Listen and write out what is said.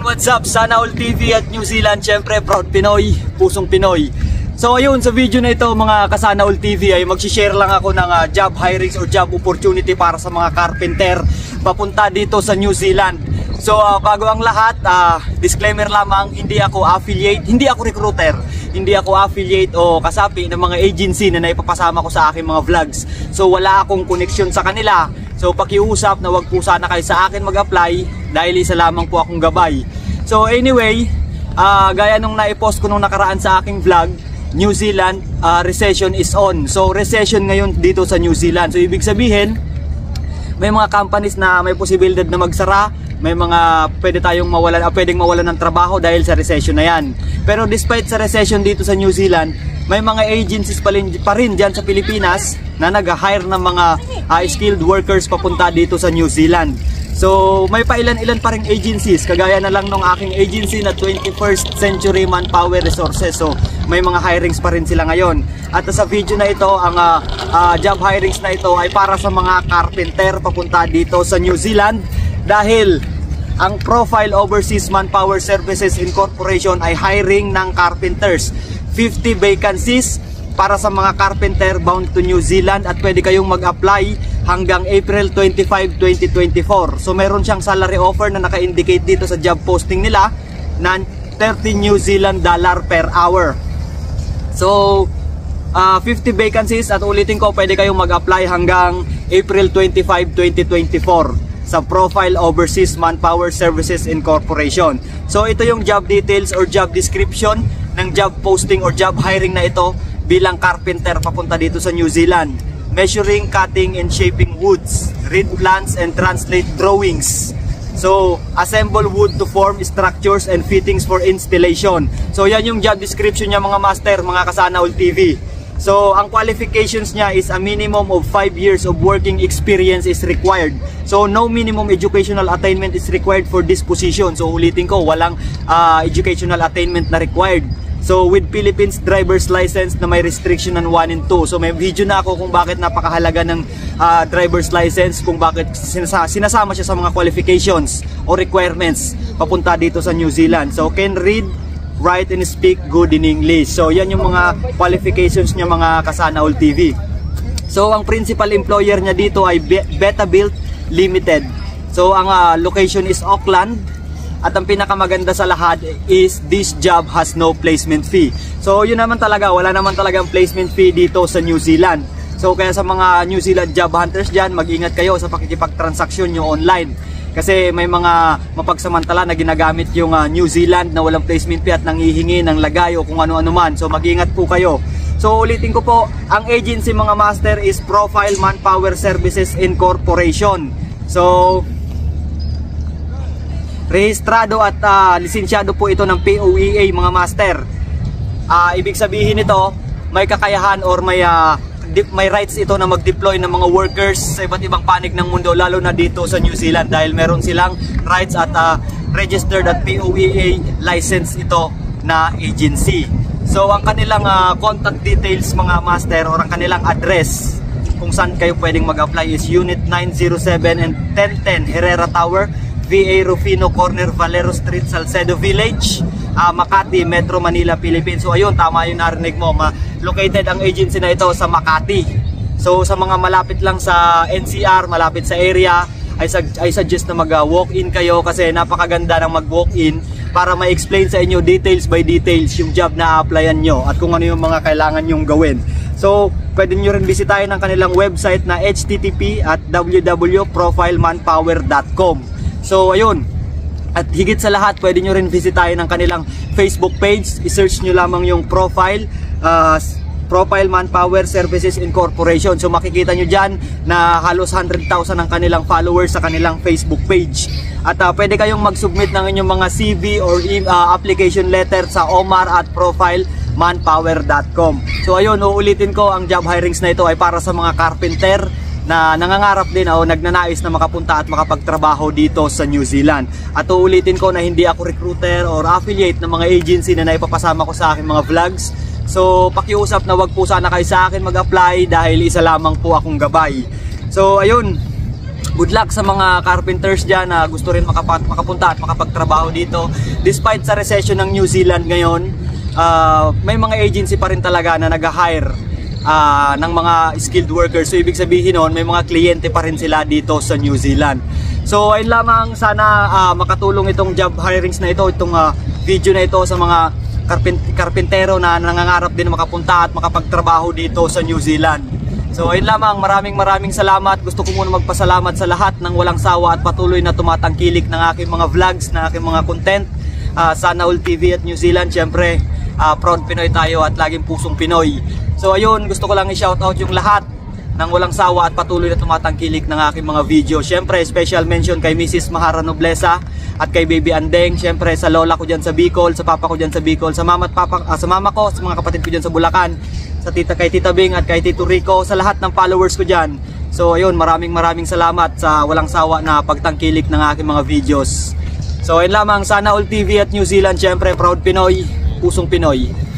Ayun, what's up? Sana All TV at New Zealand, syempre proud Pinoy, pusong Pinoy. So ayun, sa video na ito mga kasana All TV ay mag-share lang ako ng uh, job hirings or job opportunity para sa mga carpenter papunta dito sa New Zealand. So uh, bago ang lahat, uh, disclaimer lamang, hindi ako affiliate, hindi ako recruiter, hindi ako affiliate o kasapi ng mga agency na naipapasama ko sa aking mga vlogs. So wala akong connection sa kanila. So pakiusap na wag po sana kayo sa akin mag-apply dahil isa lamang po akong gabay. So anyway, uh, gaya nung naipost ko nung nakaraan sa aking vlog, New Zealand uh, recession is on. So recession ngayon dito sa New Zealand. So ibig sabihin, may mga companies na may posibilidad na magsara, may mga pwede tayong mawalan, uh, pwedeng mawalan ng trabaho dahil sa recession na yan. Pero despite sa recession dito sa New Zealand, may mga agencies pa rin, pa rin dyan sa Pilipinas na nag-hire ng mga uh, skilled workers papunta dito sa New Zealand. So may pailan-ilan pa ring agencies kagaya na lang nung aking agency na 21st Century Manpower Resources. So may mga hirings pa rin sila ngayon. At sa video na ito, ang uh, uh, job hirings na ito ay para sa mga carpenter papunta dito sa New Zealand dahil ang Profile Overseas Manpower Services Incorporation ay hiring ng carpenters. 50 vacancies para sa mga carpenter bound to New Zealand at pwede kayong mag-apply hanggang April 25, 2024. So meron siyang salary offer na naka-indicate dito sa job posting nila na 30 New Zealand dollar per hour. So uh, 50 vacancies at ulitin ko pwede kayong mag-apply hanggang April 25, 2024 sa Profile Overseas Manpower Services Incorporation. So ito yung job details or job description ng job posting or job hiring na ito bilang carpenter papunta dito sa New Zealand. Measuring, cutting, and shaping woods. Read plans and translate drawings. So, assemble wood to form structures and fittings for installation. So, yan yung job description niya mga master, mga kasana all TV. So, ang qualifications niya is a minimum of 5 years of working experience is required. So, no minimum educational attainment is required for this position. So, ulitin ko, walang uh, educational attainment na required. So with Philippines driver's license na may restriction ng 1 and 2. So may video na ako kung bakit napakahalaga ng uh, driver's license, kung bakit sinasa sinasama siya sa mga qualifications o requirements papunta dito sa New Zealand. So can read, write and speak good in English. So yan yung mga qualifications niya mga kasana all TV. So ang principal employer niya dito ay Beta Built Limited. So ang uh, location is Auckland at ang pinakamaganda sa lahat is this job has no placement fee. So yun naman talaga, wala naman talagang placement fee dito sa New Zealand. So kaya sa mga New Zealand job hunters dyan, mag-ingat kayo sa pakikipagtransaksyon nyo online. Kasi may mga mapagsamantala na ginagamit yung uh, New Zealand na walang placement fee at nanghihingi ng lagay o kung ano-ano man. So mag-ingat po kayo. So ulitin ko po, ang agency mga master is Profile Manpower Services Incorporation. So Rehistrado at uh, lisensyado po ito ng POEA mga master. Uh, ibig sabihin nito, may kakayahan or may uh, may rights ito na mag-deploy ng mga workers sa iba't ibang panig ng mundo lalo na dito sa New Zealand dahil meron silang rights at uh, registered at POEA license ito na agency. So ang kanilang uh, contact details mga master or ang kanilang address kung saan kayo pwedeng mag-apply is Unit 907 and 1010 Herrera Tower VA Rufino Corner, Valero Street, Salcedo Village, uh, Makati, Metro Manila, Philippines. So ayun, tama yung narinig mo. Ma located ang agency na ito sa Makati. So sa mga malapit lang sa NCR, malapit sa area, I, sug I suggest na mag-walk-in kayo kasi napakaganda ng mag-walk-in para ma-explain sa inyo details by details yung job na applyan nyo at kung ano yung mga kailangan nyong gawin. So, pwede nyo rin bisitahin ang kanilang website na http at www.profilemanpower.com So ayun, at higit sa lahat, pwede nyo rin visitahin ang kanilang Facebook page. I-search nyo lamang yung profile, uh, Profile Manpower Services Incorporation. So makikita nyo dyan na halos 100,000 ang kanilang followers sa kanilang Facebook page. At uh, pwede kayong mag-submit ng inyong mga CV or uh, application letter sa omar at profilemanpower.com. So ayun, uulitin ko, ang job hirings na ito ay para sa mga carpenter, na nangangarap din o nagnanais na makapunta at makapagtrabaho dito sa New Zealand. At uulitin ko na hindi ako recruiter or affiliate ng mga agency na naipapasama ko sa aking mga vlogs. So pakiusap na wag po sana kayo sa akin mag-apply dahil isa lamang po akong gabay. So ayun, Good luck sa mga carpenters dyan na gusto rin makapunta at makapagtrabaho dito. Despite sa recession ng New Zealand ngayon, ah, may mga agency pa rin talaga na nag-hire ah, ng mga skilled workers. So ibig sabihin nun, may mga kliyente pa rin sila dito sa New Zealand. So ayun lamang sana ah, makatulong itong job hirings na ito, itong ah, video na ito sa mga karpin- karpintero na nangangarap din makapunta at makapagtrabaho dito sa New Zealand. So ayun lamang, maraming maraming salamat. Gusto ko muna magpasalamat sa lahat ng walang sawa at patuloy na tumatangkilik ng aking mga vlogs, ng aking mga content. Ah, Sana All TV at New Zealand, syempre, ah, proud Pinoy tayo at laging pusong Pinoy. So ayun, gusto ko lang i-shoutout yung lahat ng walang sawa at patuloy na tumatangkilik ng aking mga video. Syempre, special mention kay Mrs. Mahara Noblesa at kay Baby Andeng. Syempre, sa lola ko dyan sa Bicol, sa papa ko dyan sa Bicol, sa mama at papa, ah, sa mama ko, sa mga kapatid ko dyan sa Bulacan, sa tita kay Tita Bing at kay Tito Rico, sa lahat ng followers ko dyan. So, ayun, maraming maraming salamat sa walang sawa na pagtangkilik ng aking mga videos. So, ayun lamang, sana all TV at New Zealand, syempre, proud Pinoy, pusong Pinoy.